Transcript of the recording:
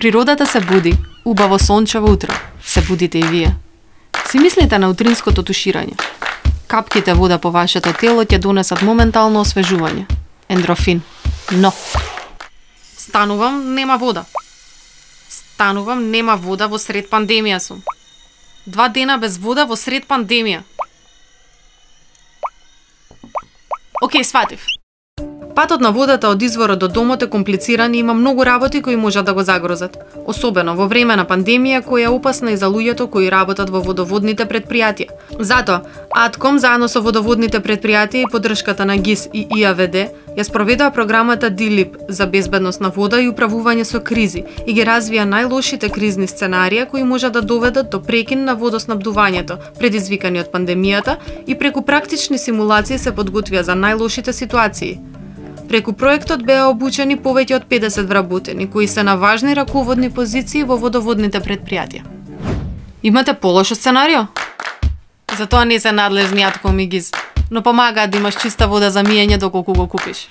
Природата се буди, убаво сончево утро. Се будите и вие. Си мислите на утринското туширање. Капките вода по вашето тело ќе донесат моментално освежување. Ендрофин. Но. Станувам, нема вода. Станувам, нема вода во сред пандемија сум. Два дена без вода во сред пандемија. Океј, сватив. Патот на водата од изворот до домот е комплициран и има многу работи кои можат да го загрозат, особено во време на пандемија која е опасна и за луѓето кои работат во водоводните предпријатија. Затоа, Атком заедно со водоводните предпријатија и поддршката на ГИС и ИАВД ја спроведува програмата ДИЛИП за безбедност на вода и управување со кризи и ги развија најлошите кризни сценарија кои можат да доведат до прекин на водоснабдувањето, предизвикани од пандемијата и преку практични симулации се подготвија за најлошите ситуации. Преку проектот беа обучени повеќе од 50 вработени, кои се на важни раководни позиции во водоводните предпријатија. Имате полошо сценарио? За тоа не се надлежни Атком но помагаат да имаш чиста вода за миење доколку го купиш.